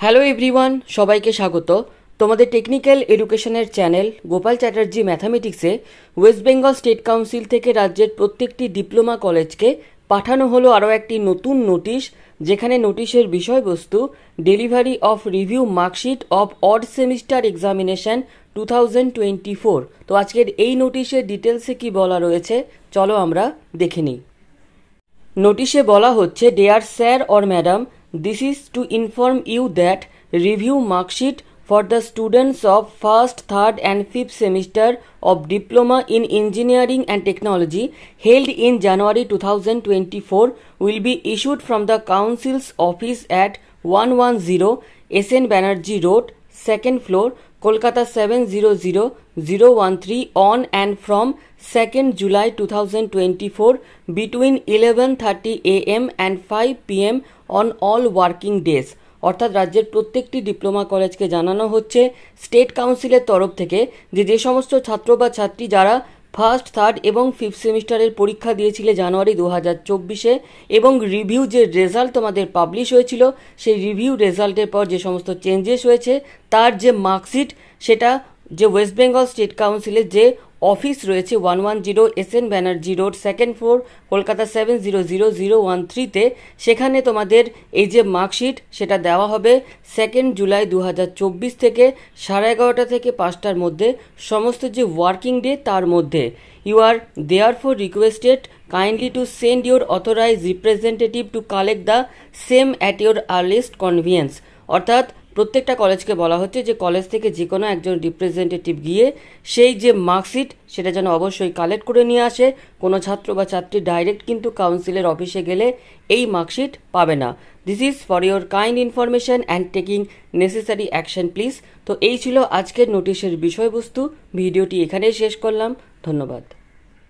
Hello everyone সবাইকে স্বাগত। তোমাদের টেকনিক্যাল এডুকেশনের চ্যানেল গোপাল চ্যাটার্জি ম্যাথামেটিক্সে ওয়েস্ট বেঙ্গল স্টেট কাউন্সিল থেকে রাজ্যের প্রত্যেকটি ডিপ্লোমা কলেজকে পাঠানো হলো আরও একটি নতুন নোটিশ যেখানে নোটিশের বিষয়বস্তু delivery of review marksheet of odd semester examination two thousand twenty four তো আজকের এই নোটিশের ডিটেলসে কি বলা রয়েছে, চলো আমরা দেখে নিই। নোটিশে বলা হচ্ছে dear sir or madam This is to inform you that review marksheet for the students of first, third and fifth semester of Diploma in Engineering and Technology held in January 2024 will be issued from the Council's office at 110 SN Banerjee Road, second floor, Kolkata 700013 on and from 2nd July 2024 between 11:30 am and 5 pm on all working days. অর্থাৎ রাজ্যের প্রত্যেকটি diploma কলেজকে জানানো হচ্ছে state কাউন্সিলের তরফ থেকে যে যে সমস্ত ছাত্র বা ছাত্রী যারা ফার্স্ট, থার্ড এবং ফিফথ সেমিস্টারের পরীক্ষা দিয়েছিলে জানুয়ারি দু হাজার চব্বিশে এবং রিভিউ যে রেজাল্ট তোমাদের পাবলিশ হয়েছিল, সেই রিভিউ রেজাল্টের পর যে সমস্ত চেঞ্জেস হয়েছে, তার যে মার্কশিট, সেটা যে ওয়েস্ট বেঙ্গল স্টেট কাউন্সিলের যে অফিস রয়েছে one one zero S N Banerjee road second floor Kolkata seven zero zero zero one থ্রিতে সেখানে তোমাদের এই যে মার্কশিট সেটা দেওয়া হবে সেকেন্ড জুলাই দু হাজার চব্বিশ থেকে সাড়ে এগারোটা থেকে পাঁচটার মধ্যে। সমস্ত যে ওয়ার্কিং ডে তার মধ্যে। You are there for requested kindly to send your authorise representative to collect the same at your earliest convenience অর্থাৎ প্রত্যেকটা কলেজকে বলা হচ্ছে যে কলেজ থেকে যে কোনো একজন রিপ্রেজেন্টেটিভ গিয়ে সেই যে মার্কশিট সেটা যেন অবশ্যই কালেক্ট করে নিয়ে আসে। কোনো ছাত্র বা ছাত্রী ডাইরেক্ট কিন্তু কাউন্সিলের অফিসে গেলে এই মার্কশিট পাবে না। This is for your kind information and taking necessary action please তো এই ছিল আজকের নোটিশের বিষয়বস্তু। ভিডিওটি এখানেই শেষ করলাম। ধন্যবাদ।